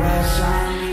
rush on